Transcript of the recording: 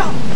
Yeah.